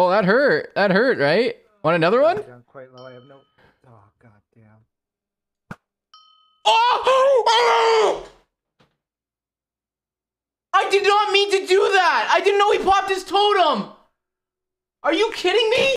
Oh, that hurt. That hurt, right? Want another one? Quite low. I have no. Oh. Oh! I did not mean to do that. I didn't know he popped his totem. Are you kidding me?